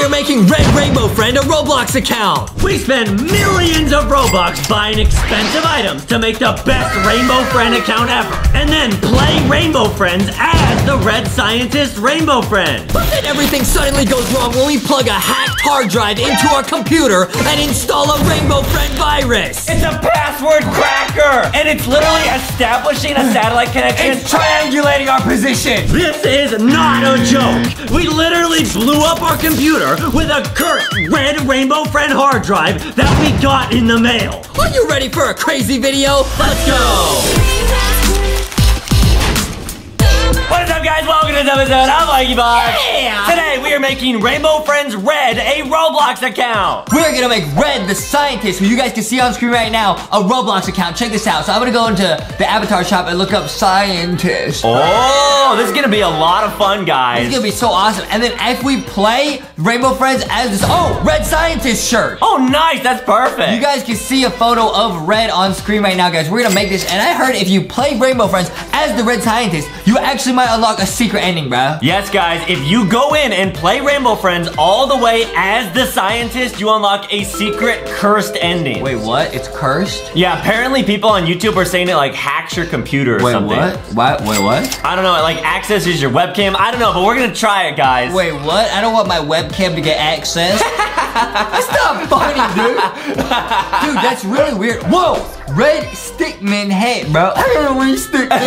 we are making Red Rainbow Friend a Roblox account. We spend millions of Robux buying expensive items to make the best Rainbow Friend account ever. And then play Rainbow Friends as the Red Scientist Rainbow Friend. But then everything suddenly goes wrong when we plug a hacked hard drive into our computer and install a Rainbow Friend virus. It's a password cracker! And it's literally establishing a satellite connection. It's triangulating our position. This is not a joke. We literally blew up our computer with a cursed red Rainbow Friend hard drive that we got in the mail. Are you ready for a crazy video? Let's go! What is up, guys? Welcome to this episode of Lanky Box. Yeah. Today are making Rainbow Friends Red a Roblox account. We're gonna make Red the Scientist, who you guys can see on screen right now, a Roblox account. Check this out. So I'm gonna go into the avatar shop and look up Scientist. Oh, this is gonna be a lot of fun, guys. It's gonna be so awesome. And then if we play Rainbow Friends as this, oh, Red Scientist shirt. Oh, nice. That's perfect. You guys can see a photo of Red on screen right now, guys. We're gonna make this, and I heard if you play Rainbow Friends as the Red Scientist, you actually might unlock a secret ending, bro. Yes, guys, if you go in and play Rainbow Friends all the way as the scientist, you unlock a secret cursed ending. Wait, what? It's cursed? Yeah, apparently people on YouTube are saying it like hacks your computer or Wait, something. what? What? Wait, what? I don't know, it like accesses your webcam. I don't know, but we're gonna try it, guys. Wait, what? I don't want my webcam to get access. that's not funny, dude. Dude, that's really weird. Whoa! Red Stickman head, bro. I don't know where you stick.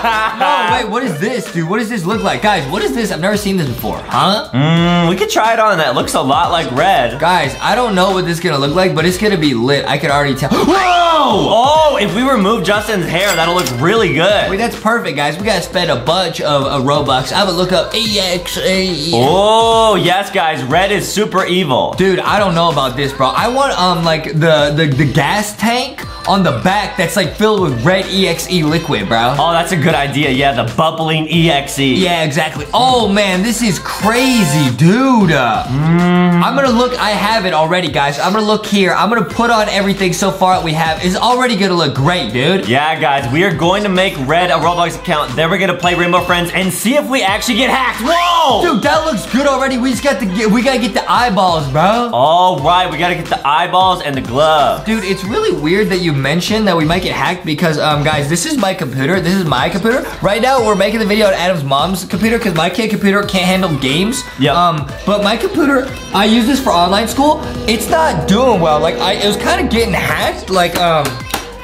No, wait, what is this, dude? What does this look like? Guys, what is this? I've never seen this before, huh? Mm, we could try it on. That looks a lot like red. Guys, I don't know what this is gonna look like, but it's gonna be lit. I can already tell. Whoa! Oh, if we remove Justin's hair, that'll look really good. Wait, that's perfect, guys. We gotta spend a bunch of uh, Robux. I would look up EXE. Oh, yes, guys, red is super evil. Dude, I don't know about this, bro. I want um like the the, the gas tank on the back that's like filled with red EXE liquid, bro. Oh, that's a good idea. Yeah, the bubbling EXE. Yeah, exactly. Oh man, this is crazy, dude. Mm. I'm gonna look. I have it already, guys. I'm gonna look here. I'm gonna put on everything so far that we have. It's already gonna look great, dude. Yeah, guys, we are going to make Red a Roblox account. Then we're gonna play Rainbow Friends and see if we actually get hacked. Whoa! Dude, that looks good already. We just got to get. We gotta get the eyeballs, bro. All right, we gotta get the eyeballs and the glove. Dude, it's really weird that you mentioned that we might get hacked because, um, guys, this is my computer. This is my computer. Right now, we're making the video on Adam's mom's computer because my kid computer can't handle games. Yeah. Um, but my computer, I use this for online school. It's not doing well. Like, I, it was kind of getting hacked. Like, um,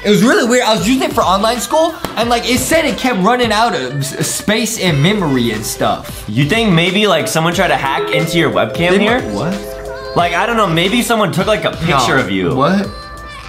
it was really weird. I was using it for online school, and like it said, it kept running out of space and memory and stuff. You think maybe like someone tried to hack into your webcam here? What? Like I don't know, maybe someone took like a picture No. of you. What?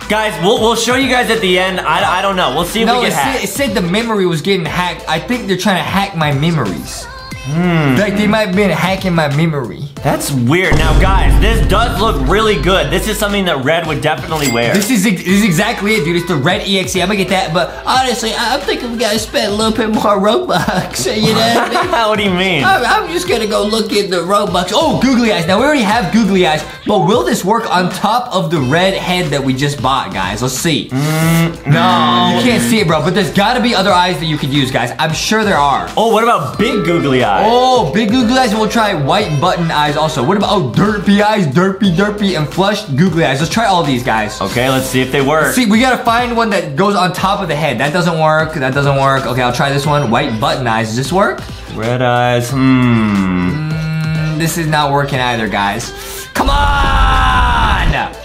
Guys, we'll we'll show you guys at the end. I, I don't know. We'll see if No, we get hacked. it said the memory was getting hacked. I think they're trying to hack my memories. Hmm. Like they might have been hacking my memory. That's weird. Now, guys, this does look really good. This is something that Red would definitely wear. This is this is exactly it, dude. It's the red EXE. I'm gonna get that, but honestly, I- I'm thinking we gotta spend a little bit more Robux. You know? what I mean? what do you mean? I'm, I'm just gonna go look at the Robux. Oh, googly eyes. Now we already have googly eyes, but will this work on top of the red head that we just bought, guys? Let's see. no, you can't see it, bro. But there's gotta be other eyes that you could use, guys. I'm sure there are. Oh, what about big googly eyes? Oh, big googly eyes, and we'll try white button eyes also. What about, oh, derpy eyes, derpy, derpy, and flushed googly eyes. Let's try all these, guys. Okay, let's see if they work. See, we gotta find one that goes on top of the head. That doesn't work, that doesn't work. Okay, I'll try this one. White button eyes, does this work? Red eyes. Hmm. Mm, this is not working either, guys. Come on!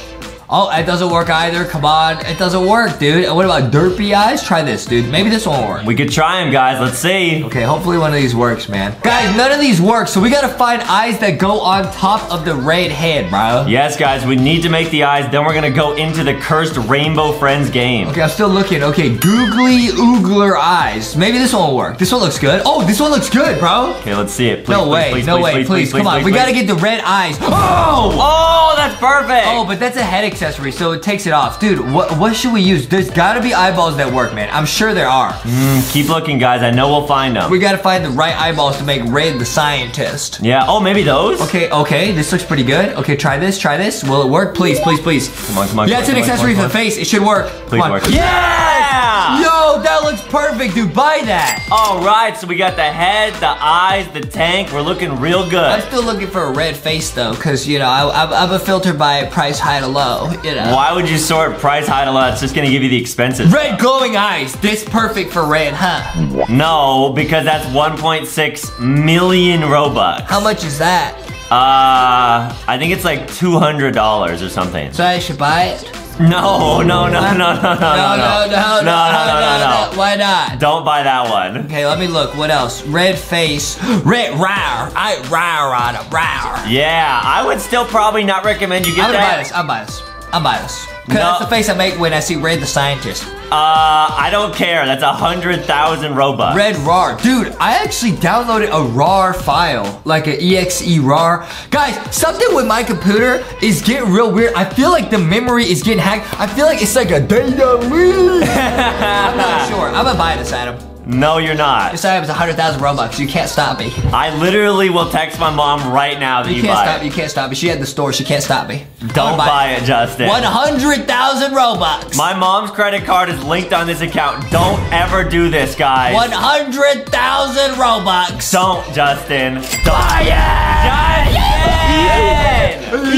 Oh, it doesn't work either. Come on. It doesn't work, dude. And what about derpy eyes? Try this, dude. Maybe this one won't work. We could try them, guys. Let's see. Okay, hopefully one of these works, man. Guys, none of these work, so we gotta find eyes that go on top of the red head, bro. Yes, guys, we need to make the eyes. Then we're gonna go into the cursed Rainbow Friends game. Okay, I'm still looking. Okay, googly oogler eyes. Maybe this one will work. This one looks good. Oh, this one looks good, bro. Okay, let's see it. Please, no please, way, please, no way, please, come on. we gotta get the red eyes. Oh! oh! Oh, that's perfect. Oh, but that's a head accessory, so it takes it off. Dude, what what should we use? There's gotta be eyeballs that work, man. I'm sure there are. Mm, keep looking, guys. I know we'll find them. We gotta find the right eyeballs to make Red the scientist. yeah. Oh, maybe those. Okay, okay, this looks pretty good. Okay, try this, try this. Will it work? Please, please, please. Come on, come on. Yeah, it's an on, come on, accessory for the face. It should work. Please Come on. work. Yeah! Yo, that looks perfect, dude. Buy that. All right, so we got the head, the eyes, the tank. We're looking real good. I'm still looking for a red face though, cause you know I, I'm, I'm a filter by price high to low. You know. Why would you sort price high to low? It's just gonna give you the expensive. Red glowing eyes. This perfect for red, huh? No, because that's 1.6 million Robux. How much is that? Uh, I think it's like $200 or something. So I should buy it? No, no, no, no, no, no, no, no, no, no, no, no, no. Why not? Don't buy that one. Okay, let me look. What else? Red face. Red rawr. I rawr on it. Rawr. Yeah, I would still probably not recommend you get that. I'm gonna buy that. this. I'm buy this. I'm buy this. Cause No. that's the face I make when I see Red the Scientist. Uh, I don't care. That's a hundred thousand Robux. Red RAR. Dude, I actually downloaded a RAR file, like an EXE RAR. Guys, something with my computer is getting real weird. I feel like the memory is getting hacked. I feel like it's like a data leak. I'm not sure. I'm gonna buy this, Adam. No, you're not. This item is 100,000 Robux. You can't stop me. I literally will text my mom right now that You you, can't buy stop it. me. You can't stop me. She had the store. She can't stop me. Don't buy it, Justin. 100,000 Robux. My mom's credit card is linked on this account. Don't ever do this, guys. 100,000 Robux. Don't, Justin. Don't. Buy Justin! okay,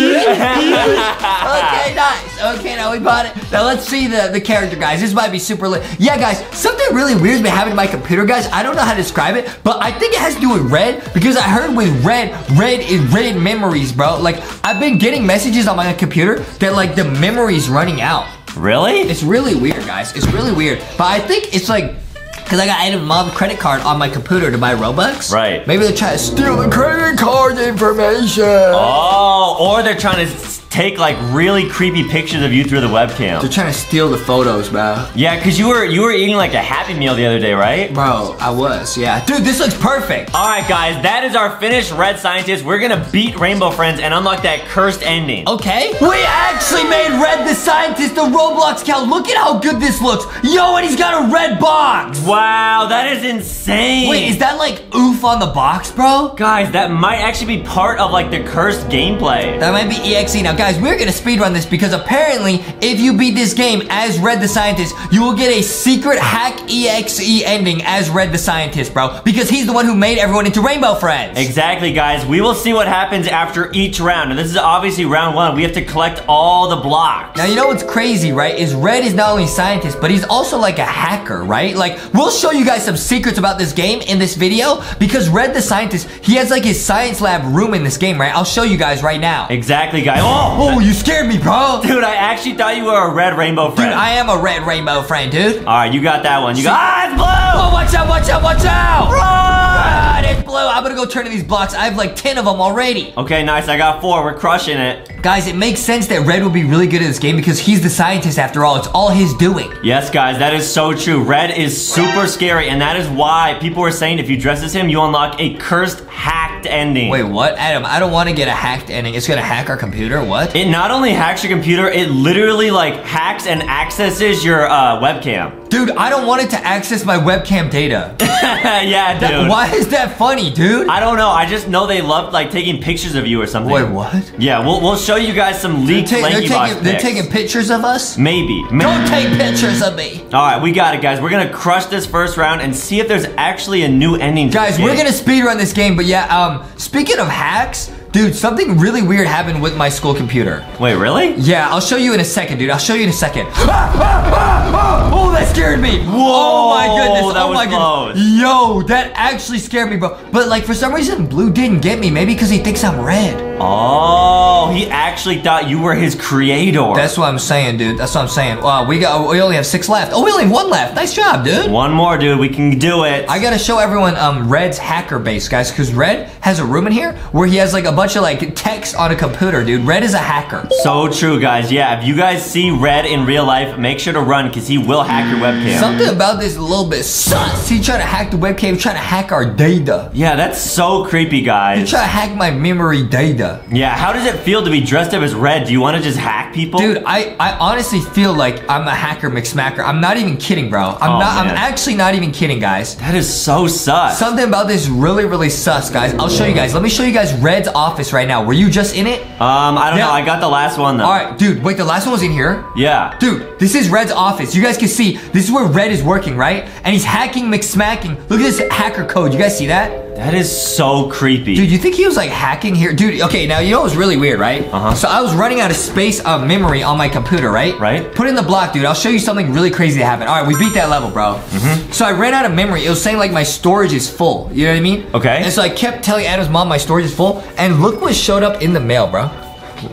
nice. Okay, now we bought it. Now let's see the, the character, guys. This might be super lit. Yeah, guys, something really weird's been happening to my computer, guys. I don't know how to describe it, but I think it has to do with red because I heard with red, red is red memories, bro. Like, I've been getting messages on my computer that, like, the memory's running out. really? It's really weird, guys. It's really weird. But I think it's like, because I got added mom's credit card on my computer to buy Robux. Right. Maybe they're trying to steal the credit card information. Oh, or they're trying to take like really creepy pictures of you through the webcam. They're trying to steal the photos, bro. Yeah, cause you were you were eating like a Happy Meal the other day, right? Bro, I was, yeah. Dude, this looks perfect. All right, guys, that is our finished Red Scientist. We're gonna beat Rainbow Friends and unlock that cursed ending. Okay. We actually made Red the Scientist the Roblox count. Look at how good this looks. Yo, and he's got a red box. Wow, that is insane. Wait, is that like oof on the box, bro? Guys, that might actually be part of like the cursed gameplay. That might be EXE. Now, guys, we're gonna speedrun this because apparently, if you beat this game as Red the Scientist, you will get a secret hack EXE ending as Red the Scientist, bro. Because he's the one who made everyone into Rainbow Friends. Exactly, guys. We will see what happens after each round. And this is obviously round one. We have to collect all the blocks. Now, you know what's crazy, right? Is Red is not only scientist, but he's also like a hacker, right? Like, we'll show you guys some secrets about this game in this video because Red the Scientist, he has like his science lab room in this game, right? I'll show you guys right now. Exactly, guys. Oh, Oh, you scared me, bro. Dude, I actually thought you were a red rainbow friend. Dude, I am a red rainbow friend, dude. All right, you got that one. You got. Ah, it's blue. Oh, watch out, watch out, watch out! Run! Ah, it's blue. I'm gonna go turn to these blocks. I have like 10 of them already. Okay, nice. I got four. We're crushing it. Guys, it makes sense that Red will be really good at this game because he's the scientist after all. It's all his doing. Yes, guys, that is so true. Red is super scary, and that is why people are saying if you dress as him, you unlock a cursed, hacked ending. Wait, what? Adam, I don't want to get a hacked ending. It's gonna hack our computer. What? It not only hacks your computer, it literally like hacks and accesses your uh, webcam. Dude, I don't want it to access my webcam data. yeah, dude. That- why is that funny, dude? I don't know. I just know they love like taking pictures of you or something. Wait, what? Yeah, we'll, we'll show you guys some They're, leaked ta- they're Lanky Box taking, they're taking pictures of us? Maybe. Maybe. Don't take pictures of me. All right, we got it, guys. We're gonna crush this first round and see if there's actually a new ending. To Guys, we're gonna speedrun this game, but yeah, um, speaking of hacks, dude, something really weird happened with my school computer. Wait, really? Yeah, I'll show you in a second, dude. I'll show you in a second. Ah, ah, ah, ah. Oh, that scared me. oh my goodness. that oh my close. goodness. Yo, that actually scared me, bro. But like for some reason, Blue didn't get me. Maybe because he thinks I'm red. Oh, he actually thought you were his creator. That's what I'm saying, dude. That's what I'm saying. Wow, we got we only have six left. Oh, we only have one left. Nice job, dude. One more, dude. We can do it. I gotta show everyone um Red's hacker base, guys, because Red has a room in here where he has like a bunch of like text on a computer, dude. Red is a hacker. so true, guys. Yeah, if you guys see Red in real life, make sure to run because he will hack your webcam. Something about this a little bit sus. He trying to hack the webcam, trying to hack our data. yeah, that's so creepy, guys. He trying to hack my memory data. Yeah, how does it feel to be dressed up as red. Do you want to just hack people? Dude, I, I honestly feel like I'm a hacker McSmacker. I'm not even kidding, bro. I'm Oh, not. I'm actually not even kidding, guys. that is so sus. Something about this really, really sus, guys. I'll show you guys. Let me show you guys Red's office right now. Were you just in it? um, I don't Yeah. know. I got the last one though. All right, dude. Wait, the last one was in here. Yeah. Dude, this is Red's office. You guys can see this is where Red is working, right? And he's hacking McSmacking. Look at this hacker code. You guys see that? That is so creepy. Dude, you think he was like hacking here? Dude, okay, now you know what's really weird, right? Uh-huh. So I was running out of space of memory on my computer, right? Right. Put in the block, dude. I'll show you something really crazy that happened. All right, we beat that level, bro. Mm-hmm. So I ran out of memory. It was saying like my storage is full. You know what I mean? Okay. And so I kept telling Adam's mom my storage is full, and look what showed up in the mail, bro.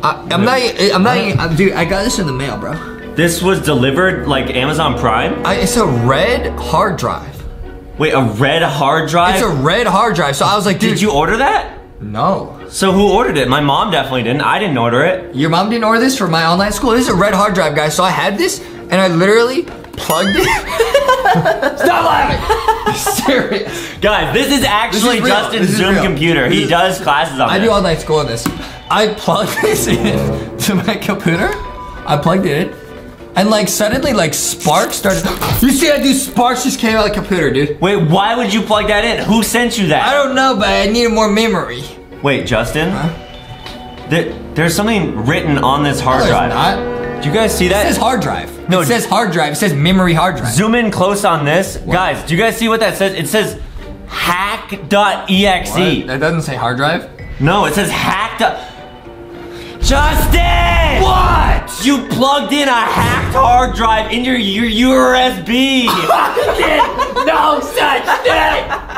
I, I'm not. I'm not. I'm, uh, dude, I got this in the mail, bro. This was delivered like Amazon Prime. I, it's a red hard drive. Wait, a red hard drive. It's a red hard drive. So I was like, dude, Did you order that? No. So who ordered it? My mom definitely didn't. I didn't order it. Your mom didn't order this for my online school. This is a red hard drive, guys. So I had this, and I literally plugged it. Stop laughing. Serious. Guys, this is actually. Justin's This is Zoom real. computer. This He is- does classes on it. I this. do online school on this. I plugged this in to my computer. I plugged it in. And like suddenly like sparks started. You see that dude sparks just came out of the computer, dude. Wait, why would you plug that in? Who sent you that? I don't know, but I needed more memory. Wait, Justin? There, there's something written on this hard No, drive. not. Do you guys see that? It says hard drive. No, it says hard drive. It says memory hard drive. Zoom in close on this. Guys, do you guys see what that says? It says hack.exe. What? That doesn't say hard drive. No, it says hack. Justin! What? You plugged in a hacked hard drive in your, your USB. no such thing.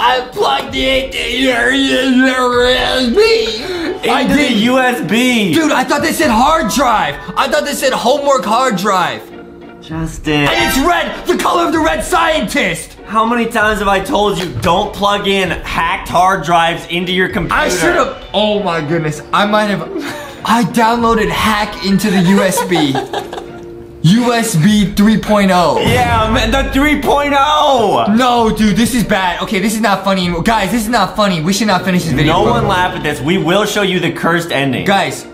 I plugged it into your USB. I into did. the USB. Dude, I thought they said hard drive. I thought they said homework hard drive. Justin. And it's red, the color of the red scientist. How many times have I told you don't plug in hacked hard drives into your computer? I should have. Oh my goodness. I might have. I downloaded hack into the USB. USB 3.0. Yeah, man, the 3.0. No, dude, this is bad. Okay, this is not funny anymore. Guys, this is not funny. We should not finish this video. No bro. one laugh at this. We will show you the cursed ending. Guys,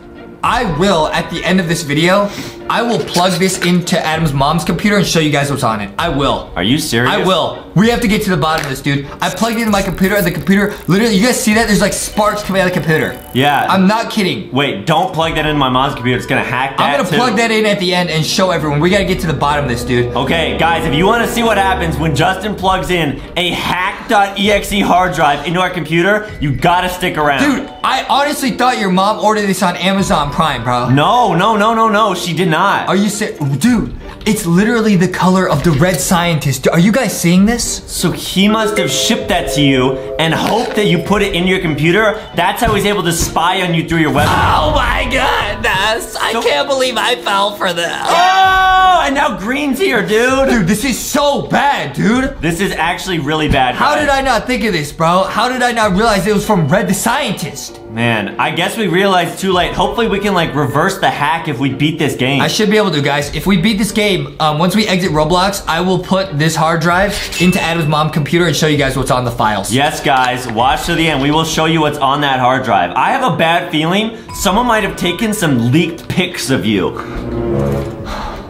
I will, at the end of this video, I will plug this into Adam's mom's computer and show you guys what's on it. I will. Are you serious? I will. We have to get to the bottom of this, dude. I plugged it into my computer, and the computer, literally, you guys see that? There's like sparks coming out of the computer. Yeah. I'm not kidding. Wait, don't plug that into my mom's computer. It's gonna hack that I'm gonna too. plug that in at the end and show everyone. We gotta get to the bottom of this, dude. Okay, guys, if you want to see what happens when Justin plugs in a hack.exe hard drive into our computer, you gotta stick around. Dude, I honestly thought your mom ordered this on Amazon Prime, bro. No, no, no, no, no. She did not. Are you serious? Dude, it's literally the color of the red scientist. Are you guys seeing this? So he must have shipped that to you and hoped that you put it in your computer. That's how he's able to spy on you through your web. Oh my goodness! I So- can't believe I fell for this. Oh, and now Green's here, dude. Dude, this is so bad, dude. This is actually really bad. How did I not think of this, bro? How did I not realize it was from Red the Scientist? Man, I guess we realized too late. Hopefully, we can like reverse the hack if we beat this game. I should be able to, guys. If we beat this game, um, once we exit Roblox, I will put this hard drive into Adam's mom computer and show you guys what's on the files. Yes, guys, watch to the end. We will show you what's on that hard drive. I have a bad feeling someone might have taken some leaked pics of you.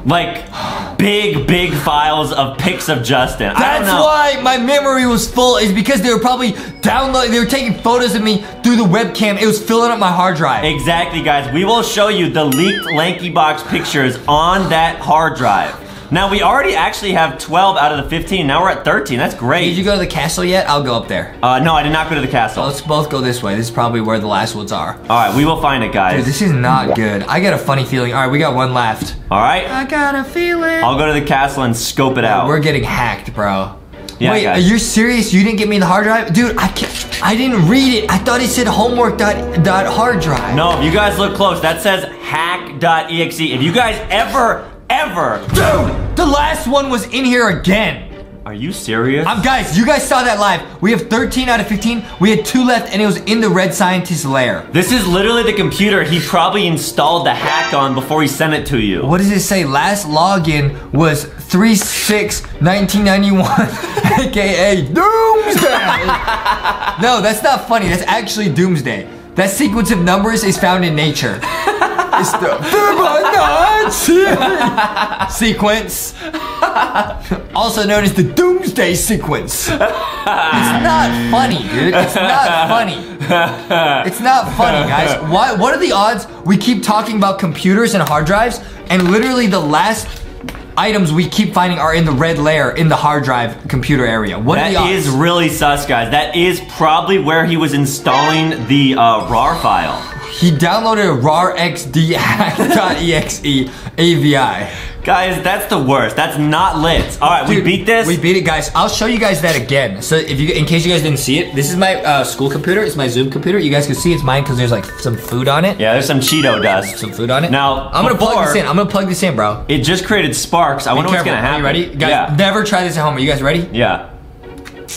Like big, big files of pics of Justin. That's why my memory was full. Is because they were probably downloading. They were taking photos of me through the webcam. It was filling up my hard drive. Exactly, guys. We will show you the leaked Lanky Box pictures on that hard drive. Now, we already actually have 12 out of the 15. Now we're at 13. That's great. Did you go to the castle yet? I'll go up there. uh, no, I did not go to the castle. Let's both go this way. This is probably where the last ones are. All right, we will find it, guys. Dude, this is not good. I got a funny feeling. All right, we got one left. All right, I got a feeling. I'll go to the castle and scope it out. We're getting hacked, bro. Yeah, Wait, guys. are you serious? You didn't get me the hard drive? Dude, I can't, I didn't read it. I thought it said homework dot, dot hard drive. No, if you guys look close, that says hack.exe. If you guys ever, ever, Dude, the last one was in here again. are you serious? Um, guys, you guys saw that live. We have 13 out of 15. We had two left, and it was in the red scientist's lair. this is literally the computer he probably installed the hack on before he sent it to you. What does it say? Last login was 3 6 1991, aka Doomsday. no, that's not funny. That's actually Doomsday. That sequence of numbers is found in nature. it's the Fibonacci sequence, also known as the Doomsday sequence. It's not funny, dude. It's not funny. It's not funny, guys. Why? What are the odds we keep talking about computers and hard drives, and literally the last items we keep finding are in the red layer in the hard drive computer area? What are the odds? is really sus, guys. That is probably where he was installing the uh, RAR file. He downloaded a AVI. Guys, that's the worst. That's not lit. All right, we beat this. We beat it, guys. I'll show you guys that again. So if you, in case you guys didn't see it, this is my uh, school computer. It's my Zoom computer. You guys can see it's mine because there's like some food on it. yeah, there's some Cheeto dust. Some food on it. Now, I'm gonna plug this in. I'm gonna plug this in, bro. It just created sparks. I Be wonder what's careful. gonna happen. Are you ready, guys? Yeah. Never try this at home. Are you guys ready? Yeah.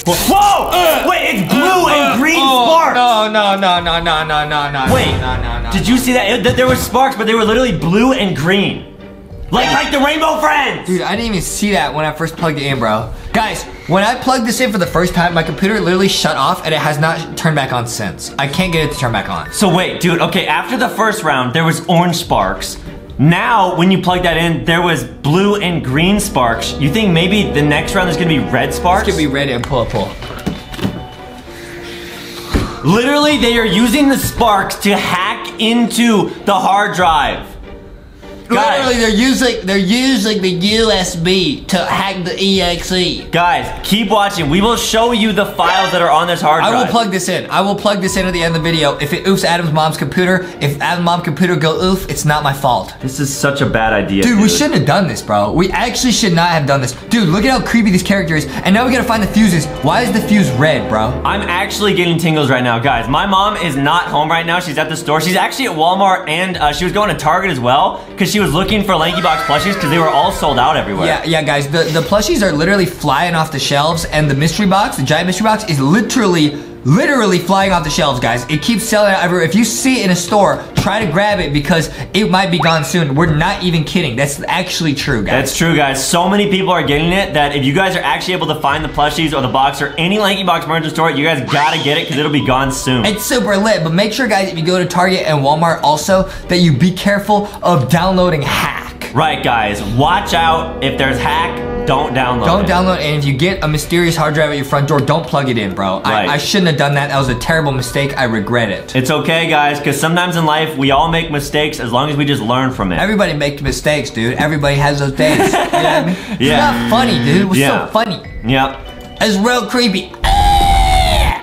Whoa! Wait, it's blue and green sparks. Oh, No, no, no, no, no, no, no, no. Wait, no, no, no. Did you see that? It- that there were sparks, but they were literally blue and green, like like the Rainbow Friends. Dude, I didn't even see that when I first plugged it in, bro. Guys, when I plugged this in for the first time, my computer literally shut off and it has not turned back on since. I can't get it to turn back on. So wait, dude. Okay, after the first round, there was orange sparks. Now, when you plug that in, there was blue and green sparks. You think maybe the next round there's gonna be red sparks? It's gonna be red and pull. Literally, they are using the sparks to hack into the hard drive. Guys. Literally, they're using they're using the USB to hack the exe. Guys, keep watching. We will show you the files that are on this hard drive. I will plug this in. I will plug this in at the end of the video. If it oofs Adam's mom's computer, if Adam's mom's computer go oof, it's not my fault. This is such a bad idea, Dude, we shouldn't have done this, bro. We actually should not have done this. Dude, look at how creepy this character is. And now we gotta find the fuses. Why is the fuse red, bro? I'm actually getting tingles right now, guys. My mom is not home right now. She's at the store. She's actually at Walmart, and uh, she was going to Target as well because she was looking for Lanky Box plushies because they were all sold out everywhere. Yeah, yeah, guys. The the plushies are literally flying off the shelves, and the mystery box, the giant mystery box, is literally, literally flying off the shelves, guys. It keeps selling out everywhere. If you see it in a store, try to grab it because it might be gone soon. We're not even kidding. That's actually true, guys. That's true, guys. So many people are getting it that if you guys are actually able to find the plushies or the box or any Lanky Box merchant store, you guys gotta get it because it'll be gone soon. It's super lit, but make sure, guys, if you go to Target and Walmart, also that you be careful of downloading hack. right, guys. Watch out. If there's hack, don't download Don't it. download, and if you get a mysterious hard drive at your front door, don't plug it in, bro. Right. I, I shouldn't have done that. That was a terrible mistake. I regret it. It's okay, guys, because sometimes in life we all make mistakes as long as we just learn from it. Everybody makes mistakes, dude. Everybody has those days. You know what I mean? It's Yeah. not funny, dude. It was Yeah. so funny. Yep. It's real creepy.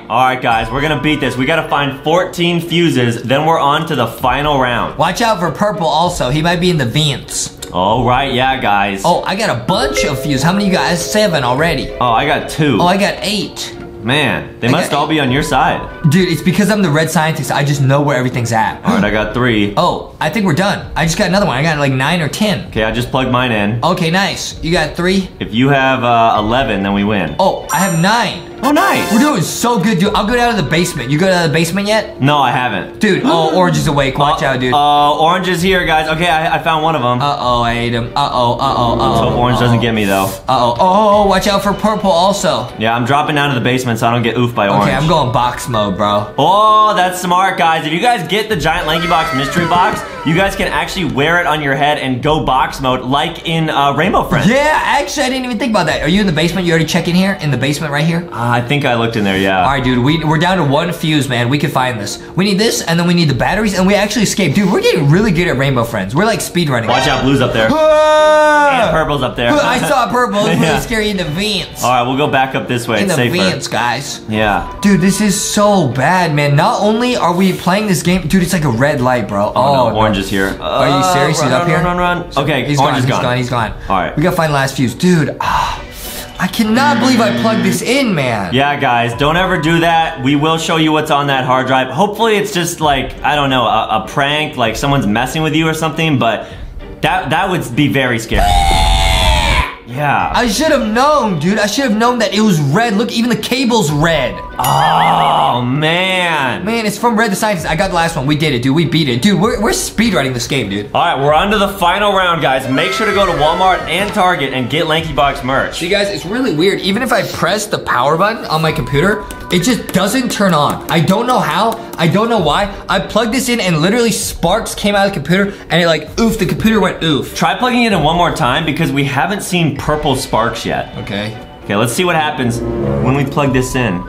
All right, guys, we're gonna beat this. We gotta find 14 fuses, then we're on to the final round. Watch out for purple also. He might be in the vents. All right, yeah, guys. Oh, I got a bunch of fuse. How many you got? Seven already. Oh, I got two. Oh, I got eight. Man, they I must got all be on your side. Dude, it's because I'm the red scientist. I just know where everything's at. All right, I got three. Oh, I think we're done. I just got another one. I got like nine or ten. Okay, I just plugged mine in. Okay, nice. You got three? If you have uh, 11, then we win. Oh, I have nine. Oh, nice. We're doing so good, dude. I'll go down to the basement. You go down to the basement yet? No, I haven't. Dude, oh, Orange is awake. Watch out, dude. Uh, orange is here, guys. Okay, I, I found one of them. Uh-oh, I ate him. Uh-oh, uh-oh, uh-oh. so orange doesn't get me though. Uh-oh. Oh, watch out for purple also. Yeah, I'm dropping down to the basement so I don't get oofed by orange. Okay, I'm going box mode, bro. Oh, that's smart, guys. If you guys get the giant Lanky Box mystery box, you guys can actually wear it on your head and go box mode like in uh, Rainbow Friends. Yeah, actually, I didn't even think about that. Are you in the basement? You already check in here? In the basement right here? I think I looked in there, yeah. All right, dude, we, we're down to one fuse, man. We can find this. We need this, and then we need the batteries, and we actually escaped. Dude, we're getting really good at Rainbow Friends. We're like speedrunning. Watch out, blue's up there. And Ah! purple's up there. I saw purple. It's Yeah. really scary in the vents. All right, we'll go back up this way. in it's the vents, guys. Yeah. Dude, this is so bad, man. Not only are we playing this game, dude, it's like a red light, bro. Oh, no, orange is here. Are you serious? Uh, He's run, up here? Run, run, run. Okay, He's orange gone. is He's gone. He's gone. All right. We gotta find the last fuse, dude. Ah, I cannot believe I plugged this in, man. Yeah, guys, don't ever do that. We will show you what's on that hard drive. Hopefully, it's just like I don't know, a, a prank, like someone's messing with you or something. But that that would be very scary. Yeah. I should have known, dude. I should have known that it was red. Look, even the cable's red. Oh man. Man, it's from Red the Scientist. I got the last one. We did it, dude. We beat it. Dude, we're, we're speedrunning this game, dude. All right, we're on to the final round, guys. Make sure to go to Walmart and Target and get Lanky Box merch. See, guys, it's really weird. Even if I press the power button on my computer, It just doesn't turn on. I don't know how. I don't know why. I plugged this in and literally sparks came out of the computer and it like oof, the computer went oof. Try plugging it in one more time because we haven't seen purple sparks yet. Okay. Okay, let's see what happens when we plug this in.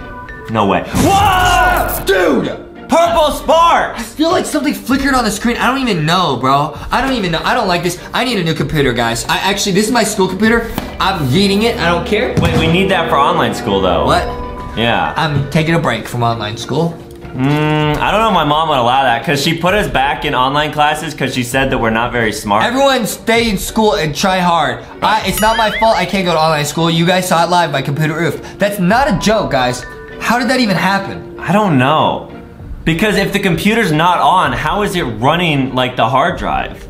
No way. Whoa! Dude! Purple sparks! I feel like something flickered on the screen. I don't even know, bro. I don't even know. I don't like this. I need a new computer, guys. I actually, this is my school computer. I'm yeeting it. I don't care. Wait, we need that for online school though. What? Yeah. I'm taking a break from online school. Mm, I don't know if my mom would allow that because she put us back in online classes because she said that we're not very smart. Everyone stay in school and try hard. I, it's not my fault I can't go to online school. You guys saw it live, my computer oofed. That's not a joke, guys. How did that even happen? I don't know. Because if the computer's not on, how is it running like the hard drive?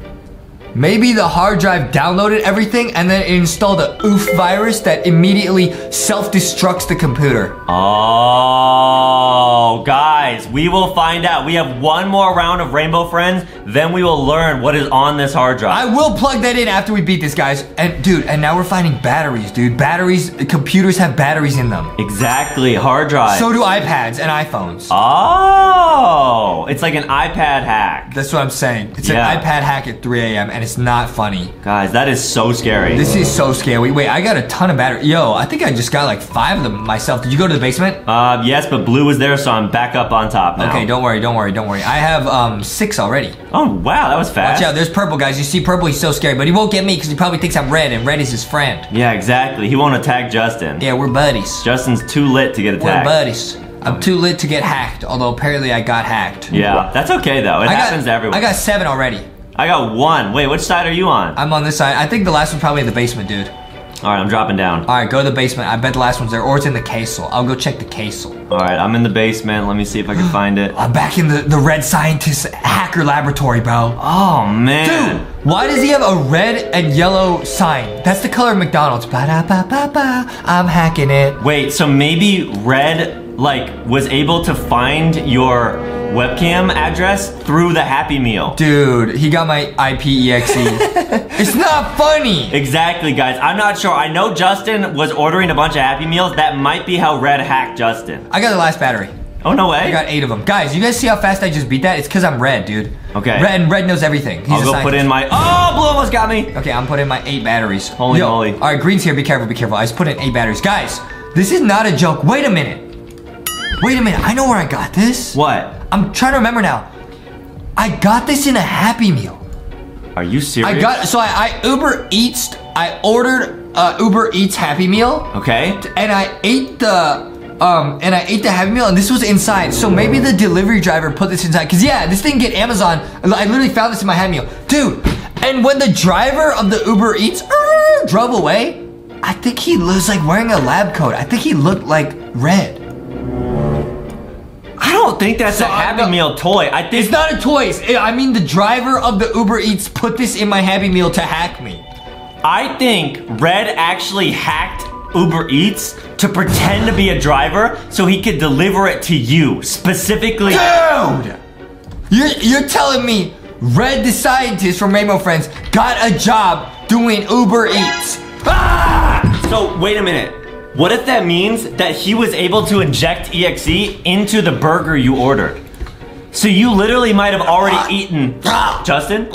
Maybe the hard drive downloaded everything and then it installed a oof virus that immediately self-destructs the computer. Oh, guys, we will find out. We have one more round of Rainbow Friends, then we will learn what is on this hard drive. I will plug that in after we beat this, guys. And dude, and now we're finding batteries, dude. Batteries, computers have batteries in them. exactly, hard drive. So do iPads and iPhones. oh, it's like an iPad hack. That's what I'm saying. It's Yeah. an iPad hack at 3 a.m. and it's not funny. Guys, that is so scary. This is so scary. Wait, I got a ton of battery. Yo, I think I just got like five of them myself. Did you go to the basement? uh, yes, but blue was there, so I'm back up on top now. Okay, don't worry, don't worry, don't worry. I have um six already. Oh, wow, that was fast. Watch out, there's purple, guys. You see purple, he's so scary, but he won't get me because he probably thinks I'm red, and red is his friend. Yeah, exactly. He won't attack Justin. Yeah, we're buddies. Justin's too lit to get attacked. We're buddies. I'm too lit to get hacked, although apparently I got hacked. Yeah, that's okay though. It I happens got, to everyone. I got seven already. I got one. Wait, which side are you on? I'm on this side. I think the last one's probably in the basement, dude. All right, I'm dropping down. All right, go to the basement. I bet the last one's there, or it's in the castle. I'll go check the castle. All right, I'm in the basement. Let me see if I can find it. I'm back in the, the red scientist hacker laboratory, bro. Oh man. Dude, why does he have a red and yellow sign? That's the color of McDonald's. Ba-da-ba-ba-ba. I'm hacking it. Wait, so maybe Red like was able to find your webcam address through the Happy Meal. Dude, he got my IPEXE. it's not funny. Exactly, guys. I'm not sure. I know Justin was ordering a bunch of Happy Meals. That might be how Red hacked Justin. I got the last battery. Oh no way. I got eight of them. Guys, you guys see how fast I just beat that? It's because I'm red, dude. Okay. Red and red knows everything. He's I'll go scientist. put in my. Oh, blue almost got me. Okay, I'm putting in my eight batteries. Holy Yo, moly. All right, green's here. Be careful, be careful. I just put in eight batteries. Guys, this is not a joke. Wait a minute. Wait a minute. I know where I got this. What? I'm trying to remember now. I got this in a Happy Meal. Are you serious? I got so I, I Uber Eats. I ordered uh, Uber Eats Happy Meal, Okay. and I ate the um and I ate the Happy Meal, and this was inside. So maybe the delivery driver put this inside. Cause yeah, this didn't get Amazon. I literally found this in my Happy Meal, dude. And when the driver of the Uber Eats uh, drove away, I think he was like wearing a lab coat. I think he looked like red. I don't think that's So a Happy Meal toy. I think It's not a toy. I mean, the driver of the Uber Eats put this in my Happy Meal to hack me. I think Red actually hacked Uber Eats to pretend to be a driver so he could deliver it to you specifically. Dude! You're, you're telling me Red the scientist from Rainbow Friends got a job doing Uber Eats? Ah! So wait a minute. What if that means that he was able to inject EXE into the burger you ordered? So you literally might have already eaten. Justin?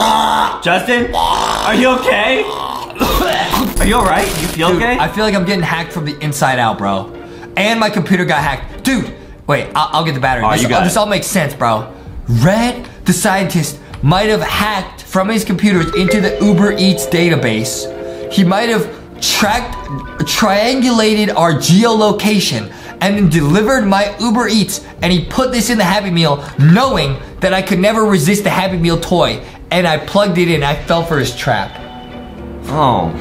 Justin? Are you okay? Are you alright? You feel Dude, okay? I feel like I'm getting hacked from the inside out, bro. And my computer got hacked. Dude, wait, I'll, I'll get the battery. All right, this, you got this all makes sense, bro. Red, the scientist, might have hacked from his computers into the Uber Eats database. He might have tracked, triangulated our geolocation and then delivered my Uber Eats and he put this in the Happy Meal knowing that I could never resist the Happy Meal toy and I plugged it in. I fell for his trap. oh.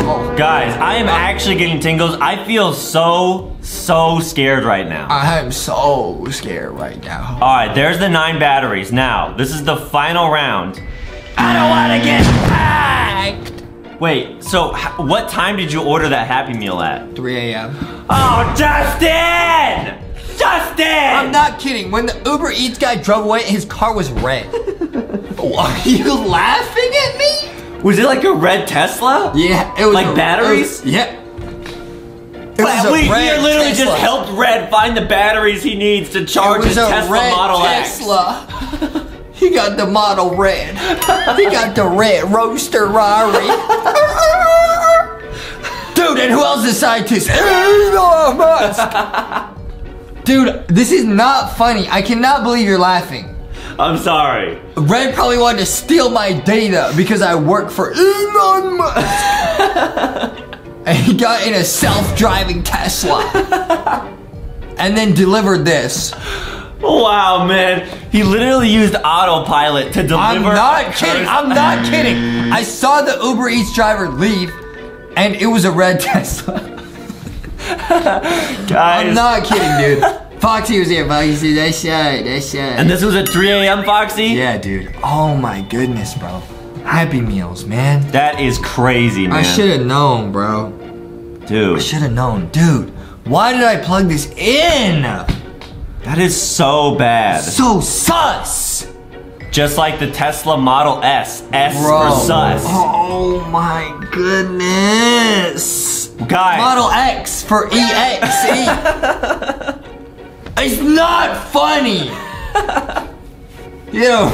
oh. Guys, I am actually getting tingles. I feel so, so scared right now. I'm so scared right now. All right, there's the nine batteries. Now, this is the final round. I don't want to get hacked. Wait, so what time did you order that Happy Meal at? 3 a.m. Oh, Justin! Justin! I'm not kidding. When the Uber Eats guy drove away, his car was red. Are you laughing at me? Was it like a red Tesla? Yeah, it was Like a- batteries? was- yeah. It was we, literally Tesla. just helped Red find the batteries he needs to charge his Tesla Model Tesla. He got the Model Red. He got the red Roadster Rari. Dude, and who else is scientist? Elon Musk. Dude, this is not funny. I cannot believe you're laughing. I'm sorry. Red probably wanted to steal my data because I work for Elon Musk. and he got in a self-driving Tesla. and then delivered this. Wow, man. He literally used autopilot to deliver. I'm not kidding. I'm not kidding. I saw the Uber Eats driver leave, and it was a red Tesla. Guys. I'm not kidding, dude. Foxy was here, Foxy. That's right. That's right. And this was at 3 a.m., Foxy? yeah, dude. Oh my goodness, bro. Happy Meals, man. That is crazy, man. I should have known, bro. Dude. I should have known, dude. Why did I plug this in? That is so bad. So sus, Just like the Tesla Model S. S bro. for sus. Oh my goodness. Guys. Model X for EXE. it's not funny. You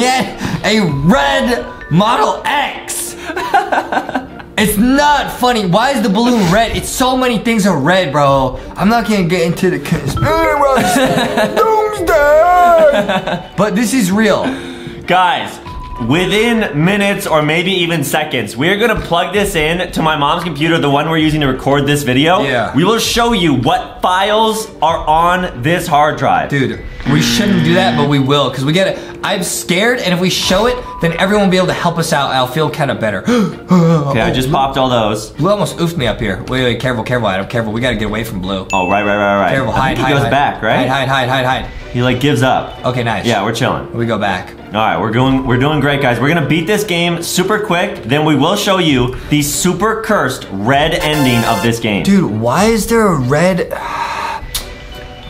yeah, a red Model X. It's not funny. Why is the balloon red? It's so many things are red, bro. I'm not gonna get into the conspiracy. Doomsday. But this is real. Guys, within minutes or maybe even seconds, we're gonna plug this in to my mom's computer, the one we're using to record this video. Yeah. We will show you what files are on this hard drive. Dude, we shouldn't do that, but we will, because we get it. I'm scared, and if we show it, then everyone will be able to help us out. I'll feel kind of better. Okay, I oh, just popped all those. Blue almost oofed me up here. Wait, wait, careful, careful, Adam, careful. We gotta get away from Blue. Oh, right, right, right, right. Careful, I hide, think he hide, goes hide. back, right? Hide, hide, hide, hide, hide. He like gives up. Okay, nice. Yeah, we're chilling. We go back. All right, we're going. We're doing great, guys. We're gonna beat this game super quick. Then we will show you the super cursed red ending of this game. Dude, why is there a red...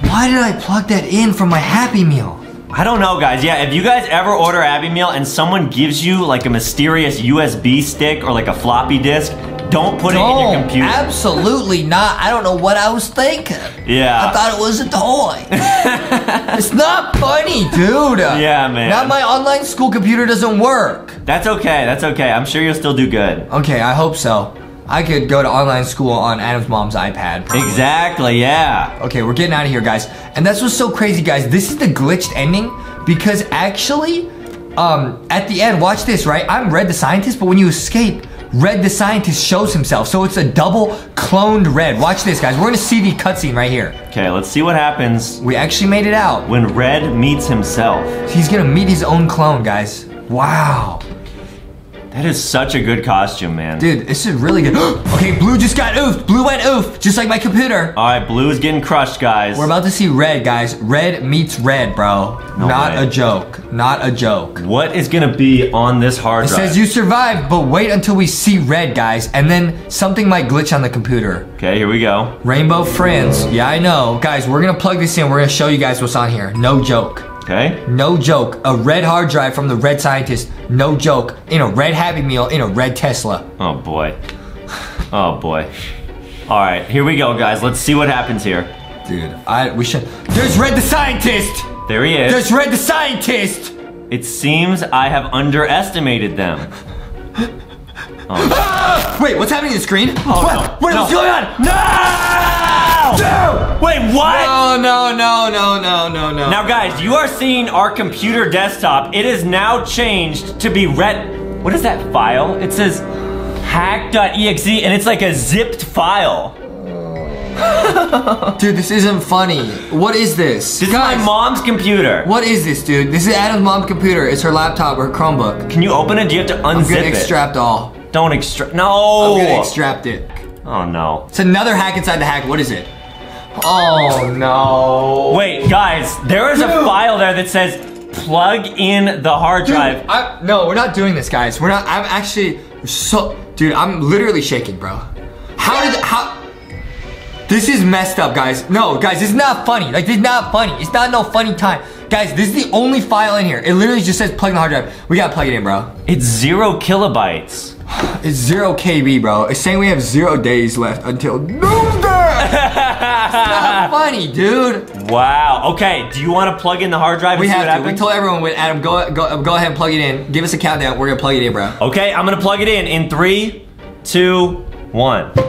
Why did I plug that in from my Happy Meal? I don't know, guys. Yeah, if you guys ever order Happy Meal and someone gives you like a mysterious USB stick or like a floppy disk, don't put it in your computer. absolutely not. I don't know what I was thinking. Yeah. I thought it was a toy. it's not funny, dude. Yeah, man. Now my online school computer doesn't work. That's okay. That's okay. I'm sure you'll still do good. Okay, I hope so. I could go to online school on Adam's mom's iPad. probably. Exactly. Yeah. Okay, we're getting out of here, guys. And that's what's so crazy, guys. This is the glitched ending because actually, um, at the end, watch this, right? I'm Red the Scientist, but when you escape, Red the Scientist shows himself. So it's a double cloned Red. Watch this, guys. We're gonna see the cutscene right here. Okay. Let's see what happens We actually made it out. when Red meets himself. He's gonna meet his own clone, guys. Wow. That is such a good costume, man. Dude, this is really good. okay, Blue just got oofed. Blue went oof, just like my computer. All right, Blue is getting crushed, guys. We're about to see Red, guys. Red meets Red, bro. No Not way. a joke. Not a joke. what is gonna be on this hard It drive? says you survived, but wait until we see red, guys, and then something might glitch on the computer. okay, here we go. Rainbow Friends. Yeah, I know. Guys, we're gonna plug this in. We're gonna show you guys what's on here. No joke. Okay. No joke. A red hard drive from the red scientist. No joke. In a red Happy Meal in a red Tesla. Oh boy. Oh boy. All right, here we go, guys. Let's see what happens here. Dude, I we should. There's Red the Scientist! There he is. There's Red the Scientist! It seems I have underestimated them. Oh. Ah! Wait, what's happening to the screen? Oh, what? no. What No. is going on? No! Wait, what? No, no, no, no, no, no, no. Now, guys, you are seeing our computer desktop. It is now changed to be red. What is that file? It says hack.exe and it's like a zipped file. Dude, this isn't funny. What is this? This is my mom's computer. What is this, dude? This is Adam's mom's computer. It's her laptop or her Chromebook. Can you open it? Do you have to I'm unzip gonna it? extract all. Don't extract. No. I'm gonna extract it. oh no. It's another hack inside the hack. What is it? Oh no. Wait, guys, there is a file there that says plug in the hard Dude, drive. I, no, we're not doing this, guys. We're not. I'm actually so. Dude, I'm literally shaking, bro. How did how? This is messed up, guys. No, guys, this is not funny. Like, this is not funny. It's not no funny time. Guys, this is the only file in here. It literally just says plug in the hard drive. We gotta plug it in, bro. It's zero kilobytes. It's zero KB, bro. It's saying we have zero days left until doomsday. Not funny, dude. Wow. Okay. Do you want to plug in the hard drive? We and see have what to. We told everyone, when Adam, go, go, go ahead and plug it in. Give us a countdown. We're gonna plug it in, bro. Okay, I'm gonna plug it in in three, two, one.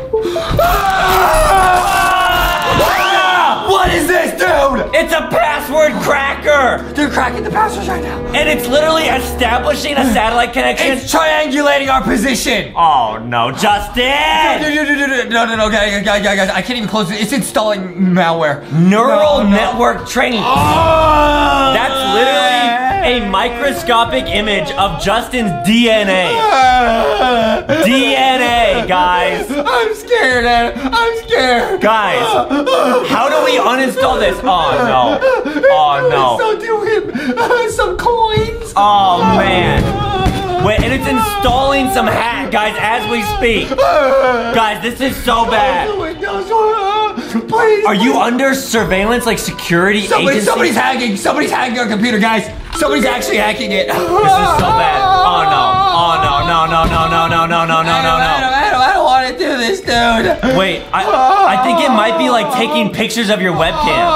What is this, dude? It's a password cracker, They're cracking the passwords right now. and it's literally establishing a satellite connection. It's triangulating our position. oh no, Justin! No, no, no, guys, guys, guys, guys, I can't even close it. It's installing malware. Neural No, no. network training. Oh, That's literally a microscopic image of Justin's DNA. DNA, guys. I'm scared, Adam. I'm scared. Guys, how do we uninstall this? Oh no. Oh no. So do him some coins. Oh man. Wait, and it's installing some hat, guys, as we speak. Guys, this is so oh, bad. Please. Are you under surveillance, like security Somebody, agency? somebody's hacking. Somebody's hacking our computer, guys. Somebody's actually hacking it. This is so bad. Oh no. Oh no. No. No. No. No. No. No. No. No. No. No. I don't, want to do this, dude. Wait, I I think it might be like taking pictures of your webcam.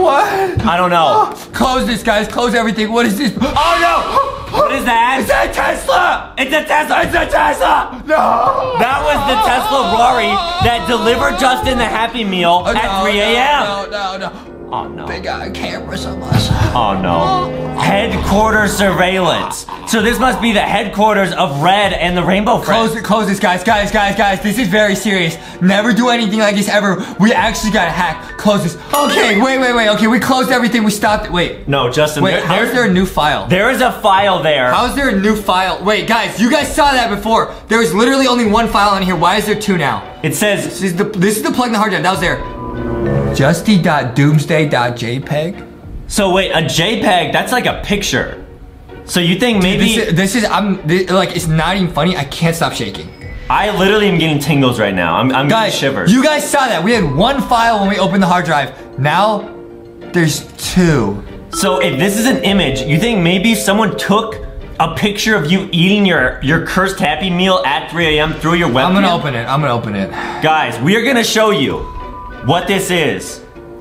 What? I don't know. Close this, guys. Close everything. What is this? Oh no! What is that? Is that Tesla? It's a Tesla. It's a Tesla. No. That was the Tesla Rory that delivered Justin the Happy Meal Oh, at no, 3 a.m. No, no, no. Oh no. They got cameras of us. Oh no. Oh. Headquarters surveillance. So this must be the headquarters of Red and the Rainbow Close Friends. it, close this, guys, guys, guys, guys. This is very serious. Never do anything like this ever. We actually got hacked. Close this. Okay, wait, wait, wait. Okay, we closed everything. We stopped it. Wait, No, Justin. wait. there- How is there's, there a new file? there is a file there. How is there a new file? Wait, guys, you guys saw that before. There was literally only one file in here. Why is there two now? It says This is the this is the plug in the hard drive. That was there. Justy.doomsday.jpg. so. Wait, a JPEG. That's like a picture. So you think maybe This is, this is I'm this, like it's not even funny. I can't stop shaking. I literally am getting tingles right now. I'm, I'm Guys, getting shivers. you guys saw that. We had one file when we opened the hard drive. Now there's two. So if this is an image, you think maybe someone took a picture of you eating your your cursed happy meal at 3 a.m. through your webcam? I'm gonna open it. I'm gonna open it. Guys, we are gonna show you what this is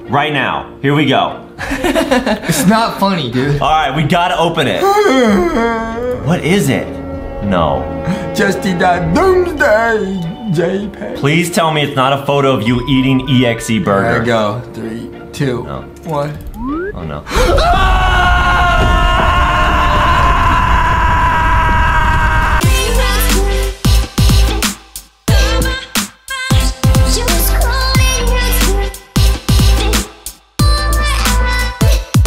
right now. Here we go. It's not funny, dude. All right, we gotta open it. What is it? No. Justy.doomsday.jpg. Please tell me it's not a photo of you eating EXE burger. There we go. Three, two, No. one. Oh no. Ah!